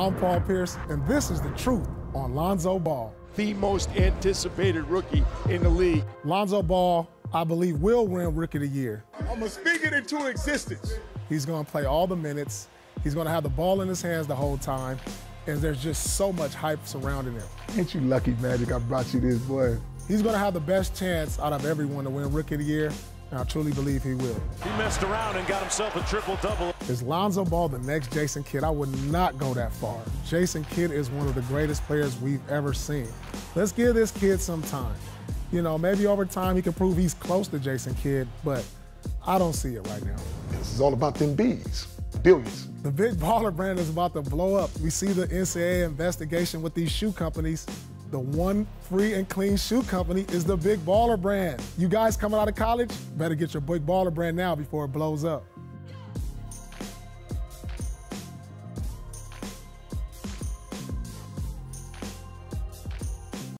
I'm Paul Pierce, and this is the truth on Lonzo Ball. The most anticipated rookie in the league. Lonzo Ball, I believe, will win Rookie of the Year. I'm going to speak it into existence. He's going to play all the minutes. He's going to have the ball in his hands the whole time. And there's just so much hype surrounding him. Ain't you lucky, Magic, I brought you this boy. He's going to have the best chance out of everyone to win Rookie of the Year. And I truly believe he will. He messed around and got himself a triple-double. Is Lonzo Ball the next Jason Kidd? I would not go that far. Jason Kidd is one of the greatest players we've ever seen. Let's give this kid some time. You know, maybe over time he can prove he's close to Jason Kidd, but I don't see it right now. This is all about them bees, billions. The big baller brand is about to blow up. We see the NCAA investigation with these shoe companies. The one free and clean shoe company is the Big Baller brand. You guys coming out of college, better get your Big Baller brand now before it blows up.